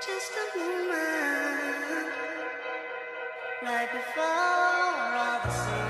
Just a moment, right before all the sun.